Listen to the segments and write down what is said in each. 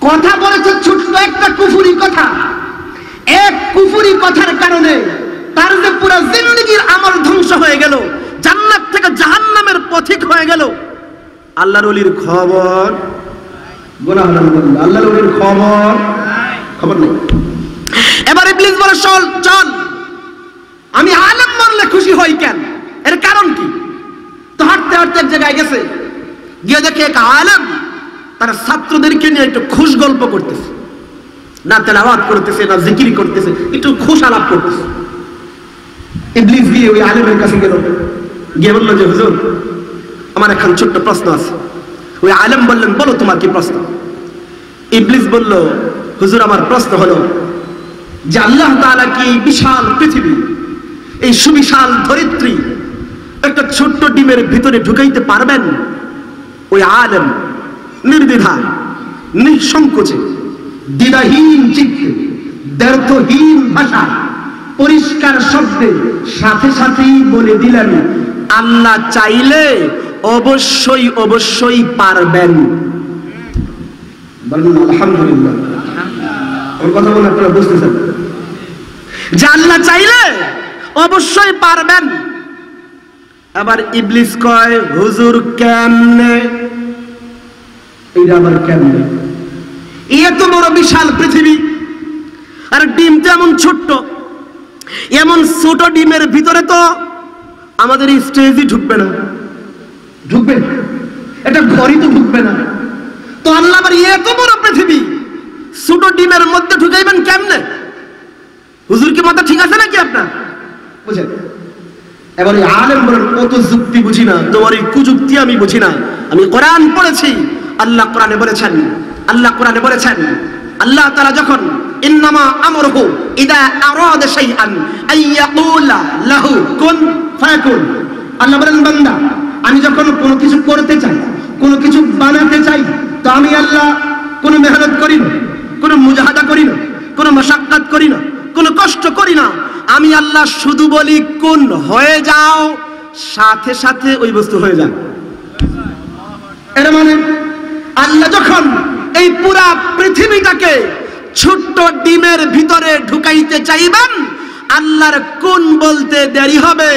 কথা বলেছে, ছোট্ট একটা কুফুরি কথা। এক কুফুরি কথার কারণে তার যে পুরো জিন্দগির আমল ধ্বংস হয়ে গেল, জান্নাত থেকে জাহান্নামের পথিক হয়ে গেল। আল্লাহর ওলির খবর। আল্লাহর ওলির খবর। খবর নেই। এবার ইবলিস বলে, চল চল। আমি আলেম মারলে খুশি হই কেন? এর কারণ কি? তো হাঁটতে হাঁটতে এক জায়গায় গেছে। গিয়ে দেখে এক আলেম তার ছাত্রদেরকে নিয়ে একটু খুশ গল্প করতেছে, না তেলাওয়াত করতেছে, না জিকির করতেছে, একটু খুশ আলাপ করতেছে। ইবলিস গিয়ে ওই আলেমের কাছে গেল। গিয়ে বলল যে, হুজুর, আমার এখন ছোট্ট প্রশ্ন আছে। ওই আলেম বললেন, বলো তোমার কি প্রশ্ন? ইবলিস বলল, হুজুর, আমার প্রশ্ন হলো যে আল্লাহ তাআলা কি বিশাল পৃথিবী, এই সুবিশাল ধরিত্রী, একটা ছোট্ট ডিমের ভিতরে ঢুকাইতে পারবেন? ওই আলেম নির্দ্বিধায়, নিঃসংকোচে, দ্বিধাহীন চিত্তে, দ্ব্যর্থহীন ভাষায়, পরিষ্কার শব্দে সাথে সাথেই বলে দিলেন, আল্লাহ চাইলে অবশ্যই অবশ্যই পারবেন। আল্লাহ চাইলে অবশ্যই পারবেন। আবার ইবলিস কয়, হুজুর কেমনে আবার কেমনে এত বড় বিশাল পৃথিবী, আর ডিম এমন ছোট্ট, এমন ছোট ডিমের ভিতরে তো আমাদের স্টেজই ঢুকবে না। ঢুকবে? এটা ঘরই তো ঢুকবে না। তো আল্লাহ এত বড় পৃথিবী, ছোট ডিমের মধ্যে ঢুকাইবেন কেমনে? হুজুর কি মাথা ঠিক আছে নাকি আপনার? বুঝেন, এবার আলেম বলেন কত যুক্তি বুঝি না, তোমার এই কুযুক্তি আমি বুঝি না। আমি কোরআন পড়েছি আল্লাহ কোরআনে বলেছেন, আল্লাহ কোরআনে বলেছেন, আল্লাহ তাআলা যখন ইন্নামা আমরুহু ইদা আরাদা শাইআন আইয়াকুলা লাহু কুন ফায়াকুন। আল্লাহ বলেন, বান্দা, আমি যখন কোনো কিছু করতে চাই, কোনো কিছু বানাতে চাই, তো আমি আল্লাহ কোনো মেহনত করি না, কোনো মুজাহাদা করি না, কোনো মশাক্কাত করি না, কোনো কষ্ট করি না। আমি আল্লাহ শুধু বলি, কোন, হয়ে যাও, সাথে সাথে ওই বস্তু হয়ে যায় এর মানে আল্লাহ যখন এই পুরা পৃথিবীটাকে ছোট্ট ডিমের ভিতরে ঢুকাইতে চাইবেন, আল্লাহর কোন বলতে দেরি হবে?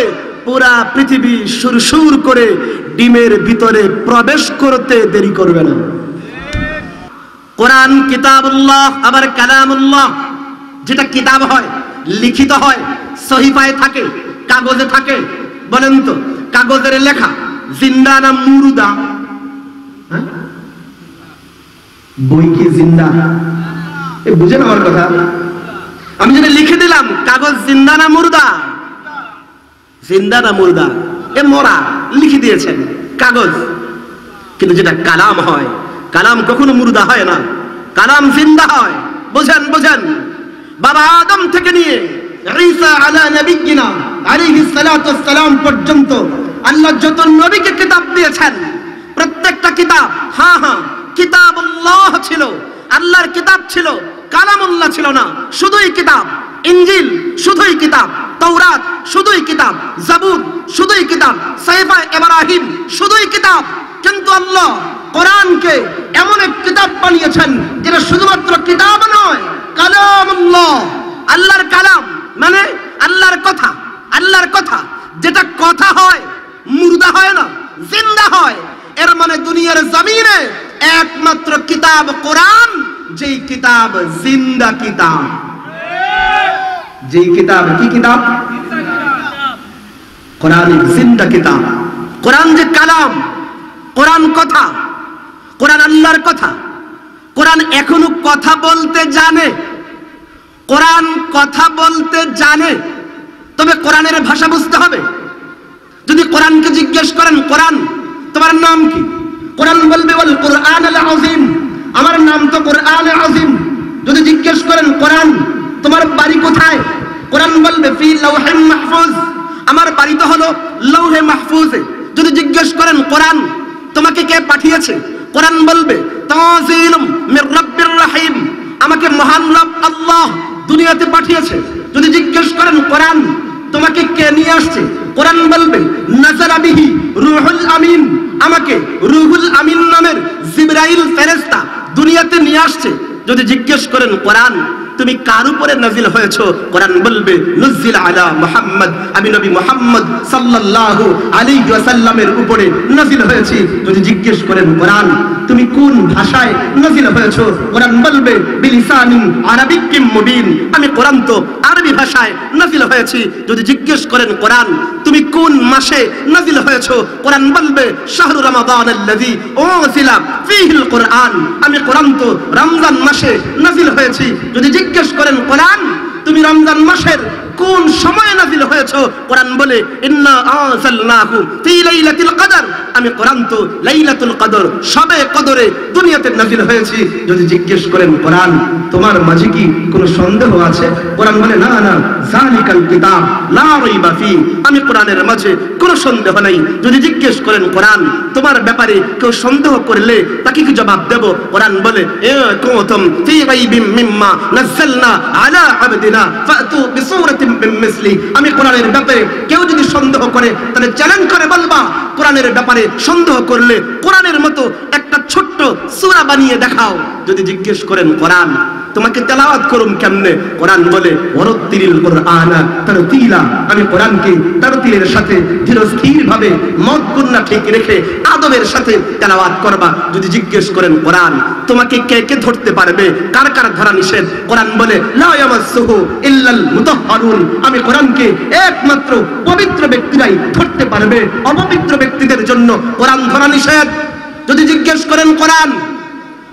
পুরা পৃথিবী সুরসুর করে ডিমের ভিতরে প্রবেশ করতে দেরি করবে না। কোরআন কিতাবুল্লাহ, আবার কালামুল্লাহ, যেটা কিতাব হয়, লিখিত হয়, সহিফায় থাকে, কাগজে থাকে। বলেন তো, কাগজের লেখা জিন্দা না মুরুদা। হ্যাঁ? বই কি জিন্দা? বুঝেন আমার কথা? আমি যেটা লিখে দিলাম, কাগজ জিন্দা না মুর্দা? জিন্দা না মুর্দা? এ, মরা, লিখে দিয়েছেন, কাগজ। কিন্তু যেটা কালাম হয়, কালাম কখনো মুর্দা হয় না। কালাম জিন্দা হয়। বুঝেন বুঝেন। বাবা আদম থেকে নিয়ে ঈসা আলা নবিয়িনা আলাইহিস সালাতু সালাম পর্যন্ত আল্লাহ যত নবীকে কিতাব দিয়েছেন, প্রত্যেকটা কিতাব হ্যাঁ হ্যাঁ কিতাবুল্লাহ ছিল, আল্লাহর কিতাব ছিল, কালামুল্লাহ ছিল না, শুধুই কিতাব। ইঞ্জিল শুধুই কিতাব। তৌরাত শুধুই কিতাব। জাবুর, শুধুই কিতাব। সাইফা ইব্রাহিম, শুধুই কিতাব। কিন্তু আল্লাহ কোরআনকে এমন এক কিতাব বানিয়েছেন, যেটা শুধুমাত্র কিতাব নয়, কালামুল্লাহ। আল্লাহর কালাম মানে আল্লাহর কথা আল্লাহর কথা। যেটা কথা হয়, মুর্দা হয় না, জিন্দা হয়। এর মানে দুনিয়ার জমিনে একমাত্র কিতাব কোরআন, যেই কিতাব জিন্দা কিতাব। যেই কিতাব কি কিতাব? কোরআন জিন্দা কিতাব। কোরআন যে কালাম, কোরআন কথা, কোরআন আল্লাহর কথা, কোরআন এখনও কথা বলতে জানে, কোরআন কথা বলতে জানে, তবে কোরআনের ভাষা বুঝতে হবে। যদি কোরআনকে জিজ্ঞেস করেন, কোরআন, তোমার নাম কি? কোরআন বলবে বল কোরআন আল আজিম আমার নাম তো কোরআন আজিম যদি জিজ্ঞেস করেন, কোরআন, তোমার বাড়ি কোথায়? কোরআন বলবে, ফি লাউহে মাহফুজ। আমার বাড়ি তো হলো লৌহে মাহফুজে। যদি জিজ্ঞেস করেন, কোরআন, তোমাকে কে পাঠিয়েছে? কোরআন বলবে, তাজিলুম মির রাব্বির রহিম। আমাকে মহান রব আল্লাহ দুনিয়াতে পাঠিয়েছে। যদি জিজ্ঞেস করেন, কোরআন, তোমাকে কে নিয়ে আসছে? কোরআন বলবে নাজারা বিহি রুহুল আমিন। আমাকে রুহুল আমিন নামের জিব্রাইল ফেরেস্তা দুনিয়াতে নিয়ে আসছে। যদি জিজ্ঞেস করেন কোরআন তুমি কার উপরে নাজিল হয়েছো? কোরআন বলবে নুজিল আলা মুহাম্মদ। আমি নবী মুহাম্মদ সাল্লাল্লাহু আলাইহি ওয়াসাল্লামের উপরে নাজিল হয়েছি। যদি জিজ্ঞেস করেন, কোরআন, তুমি কোন ভাষায় নাজিল হয়েছো? কোরআন বলবে বিলিসানিন আরাবিক্কিম মুবিন। আমি কোরআন তো আরবি ভাষায় নাজিল হয়েছি। যদি জিজ্ঞেস করেন, কোরআন, তুমি কোন মাসে নাজিল হয়েছো? কোরআন বলবে, শাহরু রমাদান আল্লাযী উনজিলা ফীহিল কোরআন। আমি কোরআন তো রমজান মাসে নাজিল হয়েছি। যদি জিজ্ঞেস করেন কোরআন তুমি রমজান মাসের কোন সময়ে নাজিল হয়েছো? কোরআন বলে, ইন্না আনজালনাহু ফি লাইলাতুল কদর। আমি কোরআন তো লাইলাতুল কদর, সবে কদরে দুনিয়াতে নাজিল হয়েছি। যদি জিজ্ঞেস করেন, কোরআন, তোমার মাঝে কি কোনো সন্দেহ আছে? কোরআন বলে, না না জালিকাল কিতাব, লা রাইবা ফি। আমি কোরআনের মাঝে কোনো সন্দেহ নাই। যদি জিজ্ঞেস করেন, কোরআন, তোমার ব্যাপারে কেউ সন্দেহ করলে তাকে কি জবাব দেব? কোরআন বলে, এ কুনতুম ফি রাইবিম মিম্মা নাযালনা আলা আবদিনা ফাতু বিসূরাতিন মিসলি আমি কোরআনের ব্যাপারে কেউ যদি সন্দেহ করে, তাহলে চ্যালেঞ্জ করে বলবা, কোরআনের ব্যাপারে সন্দেহ করলে কোরআনের মতো একটা ছোট্ট বানিয়ে দেখাও। যদি জিজ্ঞেস করেন, কোরআন, তোমাকে তেলাওয়াত করুম কেমনে? কোরআন বলে ওরত্তিরিল কোরআনা আমি কোরআনকে সাথে ধীর স্থির ভাবে মত গুন্না ঠিক রেখে আদবের সাথে তেলাওয়াত করবা। যদি জিজ্ঞেস করেন, কোরআন, তোমাকে কে কে ধরতে পারবে? কার কার ধরা নিষেধ? কোরআন বলে, লা ইয়ামাসসুহু ইল্লাল মুতাহহারুন। আমি কোরআনকে একমাত্র পবিত্র ব্যক্তিরাই ধরতে পারবে, অপবিত্র ব্যক্তিদের জন্য কোরআন ধরা নিষেধ। যদি জিজ্ঞেস করেন, কোরআন,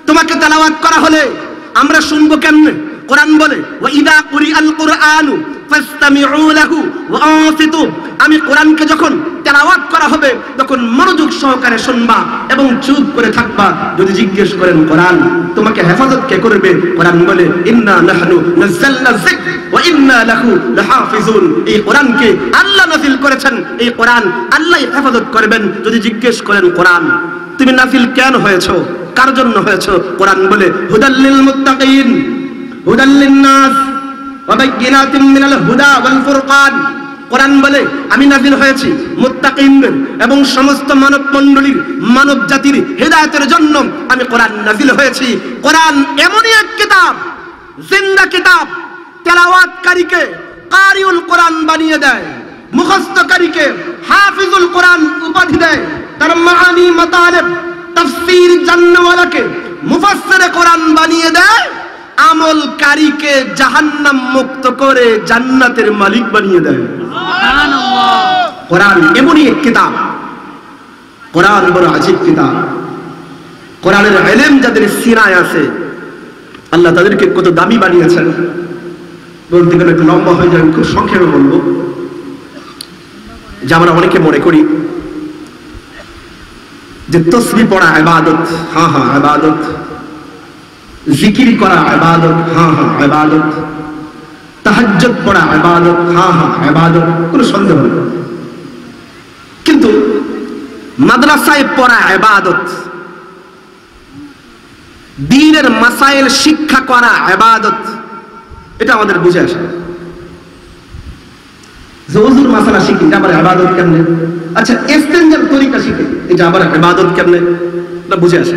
তোমাকে তেলাওয়াত করা হলে আমরা শুনব কেমনে? কোরআন বলে, ওয়া ইদা কুরিআল কুরআনু ফাসতামিউ লাহু আমি কোরআনকে যখন তেলাওয়াত করা হবে, তখন মনোযোগ সহকারে শুনবা এবং চুপ করে থাকবা। যদি জিজ্ঞেস করেন, কোরআন, তোমাকে হেফাজত কে করবে? কোরআন বলে, ইন্না নাহনু ওয়া ইন্না লাহু লাহাফিজুন। এই কোরআনকে আল্লাহ নাযিল করেছেন। এই কোরআন আল্লাহ হেফাজত করবেন। যদি জিজ্ঞেস করেন, কোরআন, তুমি নাফিল কেন হয়েছো? কার জন্য হয়েছো? কোরআন বলে হুদাল্লিল মুত্তাকিন। হুদাল্লিন নাস ওয়া বাইয়িনাতিন হুদা বলে, আমি নাজিল হয়েছি মুত্তাকিনদের এবং সমস্ত মানব মণ্ডলীর মানব জাতির হেদায়েতের জন্য আমি কোরআন নাজিল হয়েছি। কোরআন এমনই এক কিতাব, জিন্দা কিতাব, তেলাওয়াতকারীকে কারিউল কোরআন বানিয়ে দেয়, মুখস্থকারীকে হাফিজুল কোরআন উপাধি দেয়, তার মাহানি মাতালেব, তাফসীর জান্নাওয়ালাকে মুফাসসিরে কোরআন বানিয়ে দেয়। আমলকারীকে জাহান্নাম মুক্ত করে জান্নাতের মালিক বানিয়ে দেয়। কোরআন এমনই এক কিতাব। কোরআন বড় আজিব কিতাব। কোরআনের এলেম যাদের সিনায় আছে আল্লাহ তাদেরকে কত দামি বানিয়েছেন। বলতে গেলে একটু লম্বা হয়ে যায় খুব সংক্ষেপে বলব। যে আমরা অনেকে মনে করি যে তসবি পড়া ইবাদত হ্যাঁ হ্যাঁ ইবাদত জিকির করা ইবাদত হ্যাঁ হ্যাঁ ইবাদত। তাহাজ্জুদ পড়া ইবাদত হ্যাঁ হ্যাঁ ইবাদত, কোনো সন্দেহ নেই। কিন্তু মাদ্রাসায় পড়া ইবাদত দ্বীনের মাসাইল শিক্ষা করা ইবাদত, এটা আমাদের বুঝে আসে যে ওজুর মাসালা শিখি, এটা আবার ইবাদত কেমনে? আচ্ছা ইস্তেনজার তরিকা শিখি এটা আবার ইবাদত কেমনে? এটা বুঝে আসে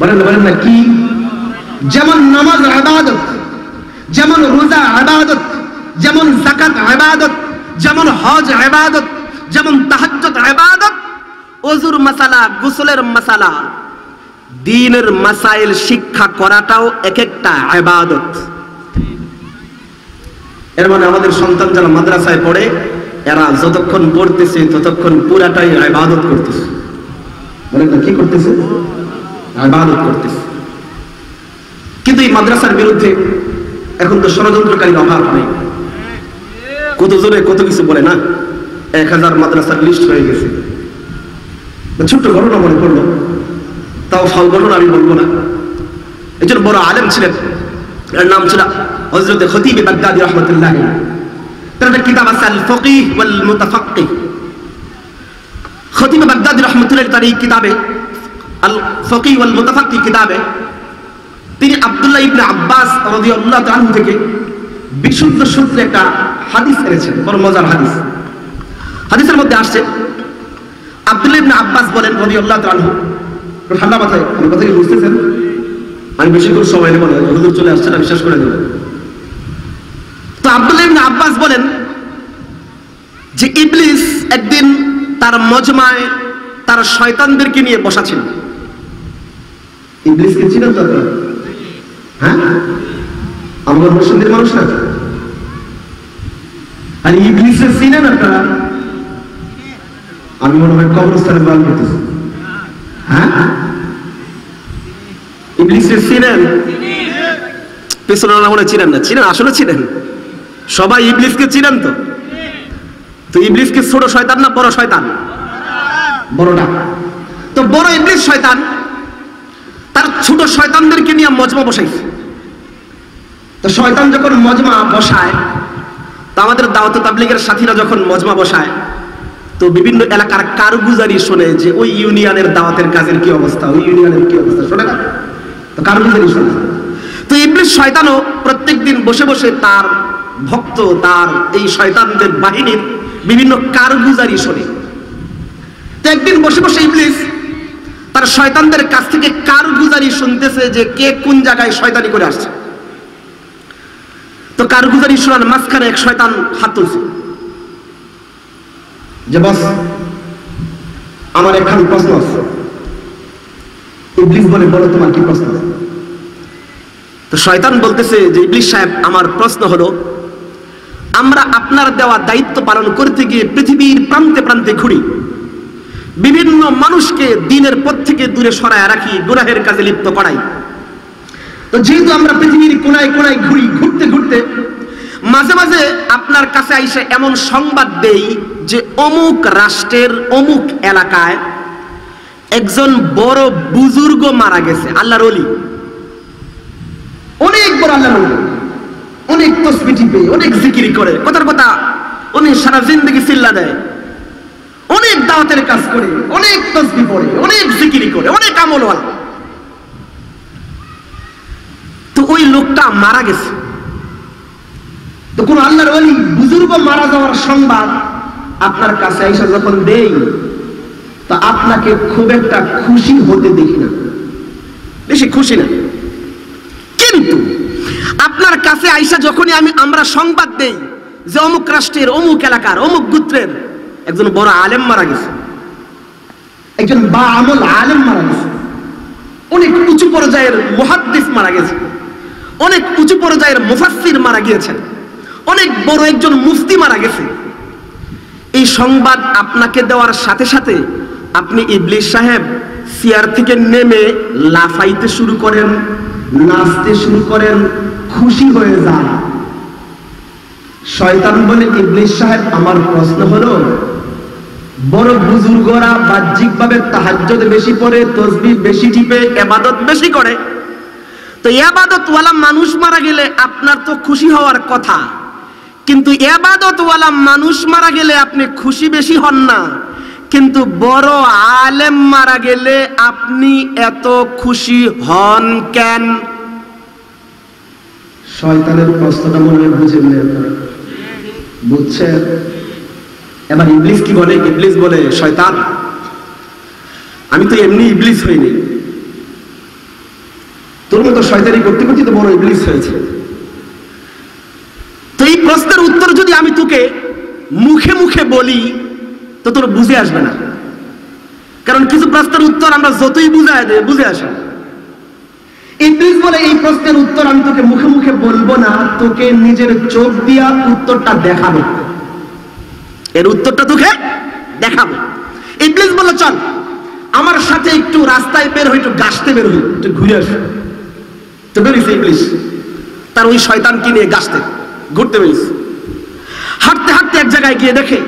বলেন বলেন না কি? যেমন নামাজ ইবাদত যেমন রোজা ইবাদত যেমন যাকাত ইবাদত যেমন হজ ইবাদত যেমন তাহাজ্জুদ ইবাদত অজুর মাসালা, গোসলের মাসালা, দিনের মাসাইল শিক্ষা করাটাও এক একটা ইবাদত এর মানে আমাদের সন্তান যারা মাদ্রাসায় পড়ে, এরা যতক্ষণ পড়তেছে, ততক্ষণ পুরাটাই ইবাদত করতেছে। বলেন না, কি করতেছে? ইবাদত করতেছে। কিন্তু এই মাদ্রাসার বিরুদ্ধে এখন তো ষড়যন্ত্রকারীর অভাব নেই। কত জোরে কত কিছু বলে না? এক হাজার মাদ্রাসার লিস্ট হয়ে গেছে। ছোট্ট ঘটনা মনে পড়ল। তাও ফল ঘটনা আমি বলব না। একজন বড় আলেম ছিলেন। এর নাম ছিল হজরত খতিব বাগদাদি রহমতুল্লাহ তার একটা কিতাব আছে আল ফকিহ ওয়াল মুতাফাক্কিহ খতিব বাগদাদি রহমতুল্লাহ তার এই কিতাবে আল ফকিহ ওয়াল মুতাফাক্কিহ কিতাবে, তিনি আব্দুল্লাহ ইবনে আব্বাস রাদিয়াল্লাহু তাআলা থেকে বিশুদ্ধ সূত্রে একটা হাদিস এনেছেন, বড় মজার হাদিস। হাদিসের মধ্যে আসছে, আব্দুল্লাহ ইবনে আব্বাস বলেন রাদিয়াল্লাহু তাআলা ঠান্ডা মাথায় আমার কথা কি বুঝতেছেন? আমি বেশি করে সময় নেব না, হুজুর চলে আসছে না বিশ্বাস করে দেবেন তো আব্দুল্লাহ ইবনে আব্বাস বলেন যে ইবলিস একদিন তার মজমায় তার শয়তানদেরকে নিয়ে বসা ছিল। ইবলিসকে তো হ্যাঁ? আমার মুসলিমদের মানুষ না আর চিনেন আপনারা? আমি মনে হয় কবরস্থানে বয়ান করতেছি। হ্যাঁ? ইবলিসে চিনেন? পেছনে মনে চিনেন না। চিনেন, আসলে চিনেন। সবাই ইবলিসকে চিনেন তো? তো ইবলিসকে ছোট শয়তান না বড় শয়তান? বড় বড়টা তো বড় ইবলিস শয়তান তার ছোট শয়তানদেরকে নিয়ে মজমা বসাইছে। তো শয়তান যখন মজমা বসায়, তো আমাদের দাওয়াত তাবলিগের সাথীরা যখন মজমা বসায়, তো বিভিন্ন এলাকার কারগুজারি শোনে যে ওই ইউনিয়নের দাওয়াতের কাজের কি অবস্থা, ওই ইউনিয়নের কি অবস্থা, শোনে না? তো কারগুজারি শোনে। তো ইবলিস শয়তানও প্রত্যেকদিন বসে বসে তার ভক্ত, তার এই শয়তানদের বাহিনীর বিভিন্ন কারগুজারি শোনে। তো একদিন বসে বসে ইবলিস তার শয়তানদের কাছ থেকে কারগুজারি শুনতেছে যে কে কোন জায়গায় শয়তানি করে আসছে? তো কারগুজারি শোনার মাঝখানে এক শয়তান হাত তুলছে। যে বস, আমার একখান প্রশ্ন আছে। ইবলিস বলে, বলো তোমার কি প্রশ্ন তো শয়তান বলতেছে যে, ইবলিস সাহেব, আমার প্রশ্ন হলো, আমরা আপনার দেওয়া দায়িত্ব পালন করতে গিয়ে পৃথিবীর প্রান্তে প্রান্তে ঘুরি। বিভিন্ন মানুষকে দিনের পথ থেকে দূরে সরায় রাখি, গুনাহের কাজে লিপ্ত করাই। তো যেহেতু আমরা পৃথিবীর কোনায় কোনায় ঘুরি, ঘুরতে ঘুরতে, মাঝে মাঝে আপনার কাছে আইসে এমন সংবাদ দেই যে অমুক রাষ্ট্রের অমুক এলাকায় একজন বড় বুজুর্গ মারা গেছে, আল্লাহর অলি অনেক বড় আল্লাহর অলি অনেক তসবি টিপে, অনেক জিকিরি করে। কথার কথা, উনি সারা জিন্দগি চিল্লা দেয়। অনেক দাওয়াতের কাজ করে, অনেক তসবি পড়ে, অনেক জিকিরি করে, অনেক আমল তো ওই লোকটা মারা গেছে। তো কোন আল্লাহর ওলি বুজুর্গ মারা যাওয়ার সংবাদ আপনার কাছে এসে যখন দেই, তা আপনাকে খুব একটা খুশি হতে দেখি না। বেশি খুশি না। কিন্তু আপনার কাছে আইসা যখনই আমি আমরা সংবাদ দেই যে অমুক রাষ্ট্রের, অমুক এলাকার, অমুক গোত্রের একজন বড় আলেম মারা গেছে। একজন বা আমল আলেম মারা গেছে। অনেক উঁচু পর্যায়ের মুহাদ্দিস মারা গেছে। অনেক উঁচু পর্যায়ের মুফাসসির মারা গিয়েছেন অনেক বড় একজন মুফতি মারা গেছে। এই সংবাদ আপনাকে দেওয়ার সাথে সাথে আপনি ইবলিস সাহেব চেয়ার থেকে নেমে লাফাইতে শুরু করেন, নাচতে শুরু করেন, খুশি হয়ে যান। শয়তান বলে, ইবলিস সাহেব, আমার প্রশ্ন হলো বড় বুজুর্গরা বাহ্যিক ভাবে তাহাজ্জুদ বেশি পড়ে, তসবিহ বেশি টিপে এবাদত বেশি করে। তো এবাদতওয়ালা মানুষ মারা গেলে আপনার তো খুশি হওয়ার কথা। কিন্তু এবাদতওয়ালা মানুষ মারা গেলে আপনি খুশি বেশি হন না। কিন্তু বড় আলেম মারা গেলে আপনি এত খুশি হন কেন? শয়তানের প্রশ্নটা মনে হয় বুঝেন না বুঝছেন? এবার ইবলিস কি বলে? ইবলিস বলে, শয়তান, আমি তো এমনি ইবলিস হইনি। তোর মতো শয়তানি করতে করতে তো বড় ইবলিস হয়েছে। তো এই প্রশ্নের উত্তর যদি আমি তোকে মুখে মুখে বলি, তো তোর বুঝে আসবে না। কারণ কিছু প্রশ্নের উত্তর আমরা যতই বুঝায় দেয় বুঝে আসে ইবলিস বলে, এই প্রশ্নের উত্তর আমি তোকে মুখে মুখে বলব না, তোকে নিজের চোখ দিয়া উত্তরটা দেখাবো। এর উত্তরটা তোকে দেখাবো। ইবলিস বলে চল, আমার সাথে একটু রাস্তায় বের হই একটু গাছতে বের হই, একটু ঘুরে আসো। তো বেরিয়েছে ইবলিস। তার ওই শয়তানকে নিয়ে গাছতে, ঘুরতে বেরিয়েছে। হাঁটতে হাঁটতে এক জায়গায় গিয়ে দেখে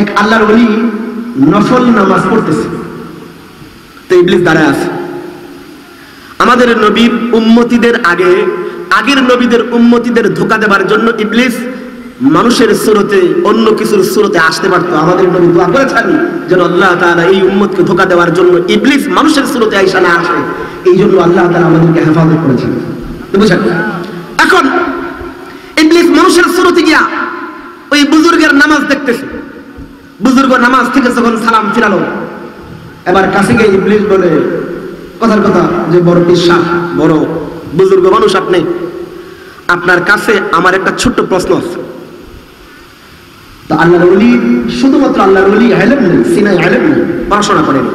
এক আল্লাহর ওলি নফল নামাজ পড়তেছে। তো ইবলিস দাঁড়ায় আছে। আমাদের নবীর উম্মতিদের আগে, আগের নবীদের উম্মতিদের ধোকা দেবার জন্য ইবলিস মানুষের সুরতে, অন্য কিছুর সুরতে আসতে পারতো। আমাদের নবী দোয়া করেছেন যেন আল্লাহ তাআলা এই উম্মতকে ধোকা দেওয়ার জন্য ইবলিস মানুষের সুরতে আইসা না আসে। এই জন্য আল্লাহ তাআলা আমাদেরকে হেফাজত করেছেন। বুঝেন? এখন ইবলিস মানুষের সুরতে গিয়া ওই বুজুর্গের নামাজ দেখতেছে। বুজুর্গ নামাজ থেকে যখন সালাম ফিরালো, এবার কাছে গিয়ে ইবলিস বলে, কথার কথা যে, বড় বিশ্বাস, বড় বুজুর্গ মানুষ আপনি। আপনার কাছে আমার একটা ছোট্ট প্রশ্ন আছে। তো আল্লাহর ওলি শুধুমাত্র আল্লাহর ওলি আলেম নেই, সিনাই আলেম নেই, পড়াশোনা করেন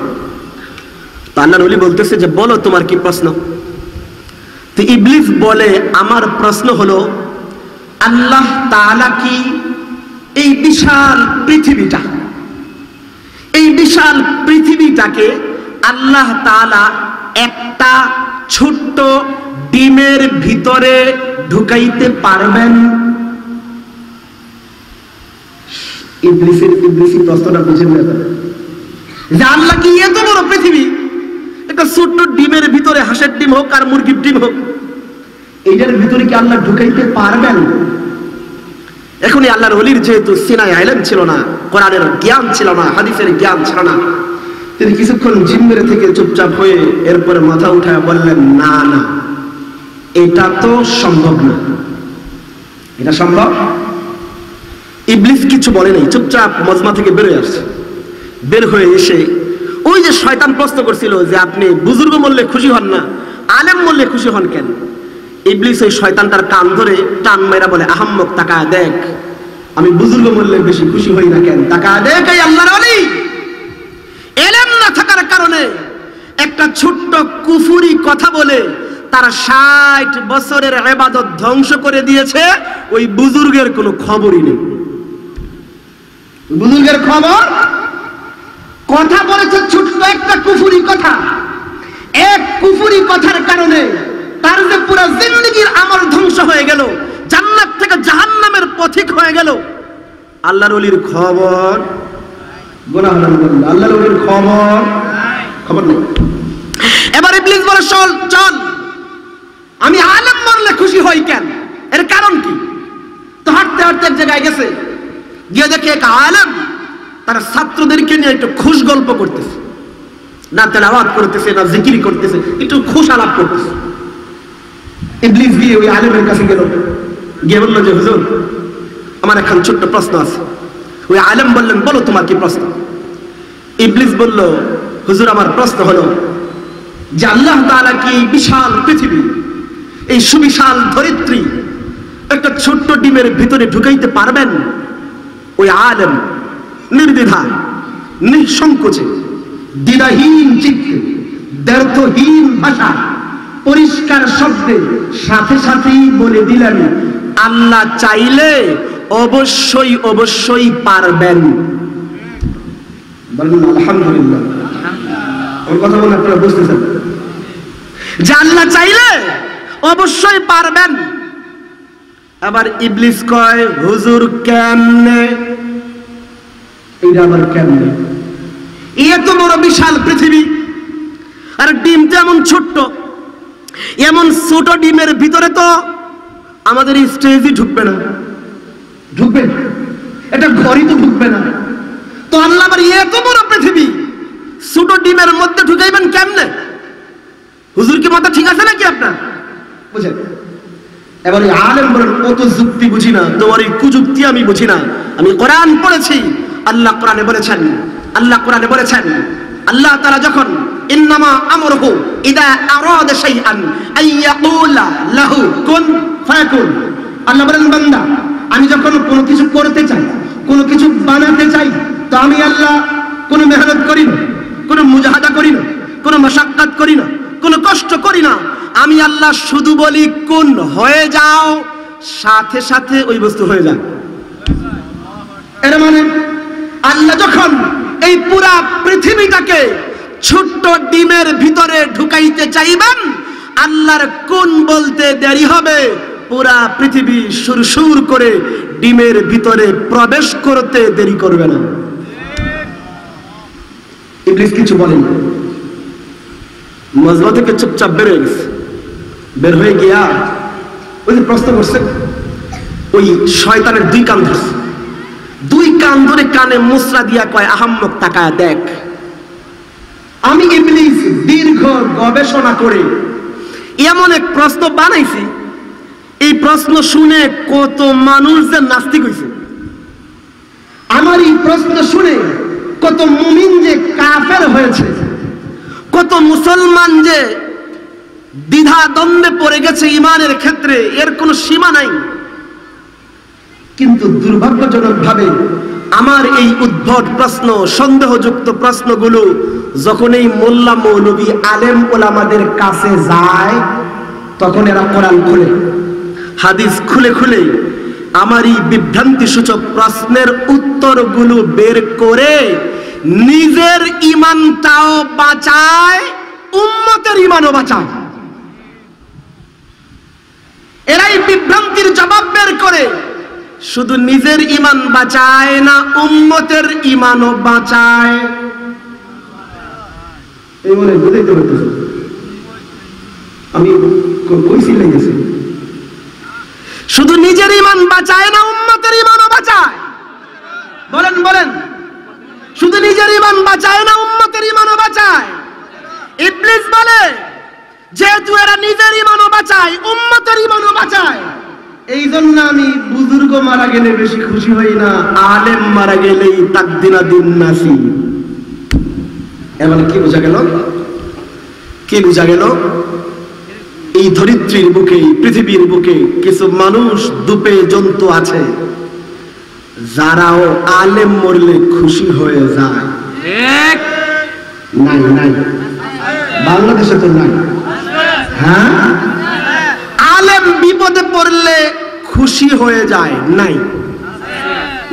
তো আল্লাহর ওলি বলতেছে যে, বলো তোমার কি প্রশ্ন? তো ইবলিস বলে, আমার প্রশ্ন হলো, আল্লাহ তাআলা কি এই বিশাল পৃথিবীটা, এই বিশাল পৃথিবীটাকে আল্লাহ তাআলা একটা ছোট্ট ডিমের ভিতরে ঢুকাইতে পারবেন? ইবলিসের ইবলিসি প্রশ্নটা বুঝেন না যে আল্লাহ কি এত বড় পৃথিবী? একটা ছোট্ট ডিমের ভিতরে হাঁসের ডিম হোক আর মুরগির ডিম হোক। এইটার ভিতরে কি আল্লাহ ঢুকাইতে পারবেন? এখনই আল্লাহর অলির যেহেতু সিনাই আইলেন ছিল না, কোরআনের জ্ঞান ছিল না, হাদিসের জ্ঞান ছিল না, তিনি কিছুক্ষণ জিম্মের থেকে চুপচাপ হয়ে এরপরে মাথা উঠায় বললেন, না না, এটা তো সম্ভব না। এটা সম্ভব? ইবলিস কিছু বলে নাই, চুপচাপ মজমা থেকে বেরোয় আসছে। বের হয়ে এসে ওই যে শয়তান প্রশ্ন করছিল যে আপনি বুজুর্গ মূল্যে খুশি হন না, আলেম মূল্যে খুশি হন কেন? ইবলিস ওই শয়তানটার কান ধরে টান মেরা বলে, আহাম্মক তাকা দেখ, আমি বুজুর্গ মূল্যে বেশি খুশি হই না কেন? তাকা দেখ এই আল্লাহর অলি এলেম না থাকার কারণে একটা ছোট্ট কুফুরি কথা বলে তার ষাট বছরের এবাদত ধ্বংস করে দিয়েছে, ওই বুজুর্গের কোনো খবরই নেই। বুজুর্গের খবর? কথা বলেছে ছোট্ট একটা কুফুরি কথা। এক কুফুরি কথার কারণে তার যে পুরো জিন্দগির আমল ধ্বংস হয়ে গেল, জান্নাত থেকে জাহান্নামের পথিক হয়ে গেল। আল্লাহর ওলির খবর? আল্লাহর ওলির খবর? খবর নেই। এবার ইবলিস বলে, চল চল। আমি আলেম মরলে খুশি হই কেন? এর কারণ কি? তো হাঁটতে হাঁটতে এক জায়গায় গেছে। গিয়ে দেখে এক আলেম তার ছাত্রদেরকে নিয়ে একটু খুশ গল্প করতেছে, না তেলাওয়াত করতেছে, না জিকির করতেছে, একটু খুশ আলাপ করতেছে। ইবলিস গিয়ে ওই আলেমের কাছে গেল। গিয়ে বলল যে, হুজুর, আমার এখন ছোট্ট প্রশ্ন আছে। ওই আলেম বললেন, বলো তোমার কি প্রশ্ন? ইবলিস বলল, হুজুর, আমার প্রশ্ন হলো যে আল্লাহ তাআলা কি বিশাল পৃথিবী, এই সুবিশাল ধরিত্রী একটা ছোট্ট ডিমের ভিতরে ঢুকাইতে পারবেন? ওই আলেম, নির্দ্বিধায়, নিঃসংকোচে, দ্বিধাহীন চিত্তে দ্ব্যর্থহীন ভাষা পরিষ্কার শব্দে সাথে সাথেই বলে দিলেন, আল্লাহ চাইলে অবশ্যই অবশ্যই পারবেন। আলহামদুলিল্লাহ। কথা বলে আপনারা বুঝতেছেন? যে আল্লাহ চাইলে অবশ্যই পারবেন। আবার ইবলিস কয়, হুজুর কেমনে? এইটা আবার কেমনে? ইয়ে তো বড় বিশাল পৃথিবী, আর ডিমটা এমন ছোট্ট, এমন ছোট ডিমের ভিতরে তো আমাদের স্টেজই ঢুকবে না। ঢুকবে? এটা ঘরই তো ঢুকবে না। তো আল্লাহ আবার এত বড় পৃথিবী, ছোট ডিমের মধ্যে ঢুকাইবেন কেমনে? হুজুর কি মাথা ঠিক আছে নাকি আপনার? বুঝেন। এবার এই আলেম বলেন কত যুক্তি বুঝি না, তোমার এই কুযুক্তি আমি বুঝি না। আমি কোরআন পড়েছি, আল্লাহ কোরআনে বলেছেন, আল্লাহ কোরআনে বলেছেন, আল্লাহ তারা যখন, ইন্নামা আমরহু ইদা আরাদা শাইআন আইয়াকুলা লাহু কুন ফায়াকুন। আল্লাহ বলেন, বান্দা, আমি যখন কোনো কিছু করতে চাই, কোনো কিছু বানাতে চাই, তো আমি আল্লাহ কোনো মেহনত করি না, কোনো মুজাহাদা করি না, কোনো মশাক্কাত করি না, কোনো কষ্ট করি না। আমি আল্লাহ শুধু বলি, কোন হয়ে যাও, সাথে সাথে ওই বস্তু হয়ে যায় এর মানে আল্লাহ যখন এই পুরা পৃথিবীটাকে ছোট্ট ডিমের ভিতরে ঢুকাইতে চাইবেন, আল্লাহর কোন বলতে দেরি হবে, পুরা পৃথিবী সুরসুর করে ডিমের ভিতরে প্রবেশ করতে দেরি করবে না। কিছু বলেন। মজমা থেকে চুপচাপ বেড়ে গেছে। বের হয়ে গিয়া ওই প্রশ্ন করছে, ওই শয়তানের দুই কান ধরছে। দুই কান ধরে কানে মুসরা দিয়া কয়, আহাম্মক তাকায় দেখ। আমি ইবলিস দীর্ঘ গবেষণা করে এমন এক প্রশ্ন বানাইছি। এই প্রশ্ন শুনে কত মানুষ যে নাস্তিক হয়েছে আমার এই প্রশ্ন শুনে কত মুমিন যে কাফের হয়েছে। কত মুসলমান যে দ্বিধা দ্বন্দ্বে পড়ে গেছে ইমানের ক্ষেত্রে, এর কোনো সীমা নাই। কিন্তু দুর্ভাগ্যজনক ভাবে আমার এই উদ্ভট প্রশ্ন, সন্দেহযুক্ত প্রশ্নগুলো যখন এই মোল্লা মৌলবী আলেম ওলামাদের কাছে যায়, তখন এরা কোরআন খুলে, হাদিস খুলে খুলে আমার এই বিভ্রান্তি সূচক প্রশ্নের উত্তরগুলো বের করে নিজের ইমানটাও বাঁচায়, উম্মতের ইমানও বাঁচায়। এরাই বিভ্রান্তির জবাব বের করে। শুধু নিজের ইমান বাঁচায় না উম্মতের ইমানও বাঁচায়। এই বলে বুঝাইতে পারতেছি? আমি কইছি লেগেছি শুধু নিজের ইমান বাঁচায় না উম্মতের ইমানও বাঁচায়। বলেন বলেন। শুধু নিজের ইমান বাঁচায় না উম্মতের ইমানও বাঁচায়। ইবলিস বলে যেহেতু এরা নিজের ইমানও বাঁচায় উম্মতের ইমানও বাঁচায়। এই জন্য আমি বুজুর্গ মারা গেলে বেশি খুশি হই না আলেম মারা গেলেই তাকদিনা দিন নাসি। এবার কি বোঝা গেল? কি বোঝা গেল? এই ধরিত্রীর বুকে পৃথিবীর বুকে কিছু মানুষ দুপে জন্তু আছে। যারাও আলেম মরলে খুশি হয়ে যায়। এক। নাই নাই। বাংলাদেশে তো নাই। হ্যাঁ? আলেম বিপদে পড়লে খুশি হয়ে যায়। নাই।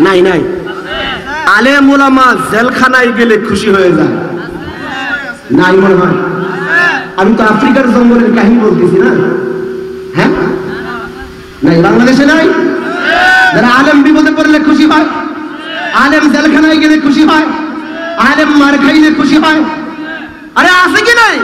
নাই নাই। আলেম ওলামা জেলখানায় গেলে খুশি হয়ে যায়। নাই মনে হয়। আমি তো আফ্রিকার জঙ্গলের কাহিনী বলতেছি না। হ্যাঁ? নাই, বাংলাদেশে নাই? আলেম বিপদে পড়লে খুশি হয়, আলেম জেলখানায় গেলে খুশি হয়, আলেম মার খাইলে খুশি হয়। আরে আছে কি নাই?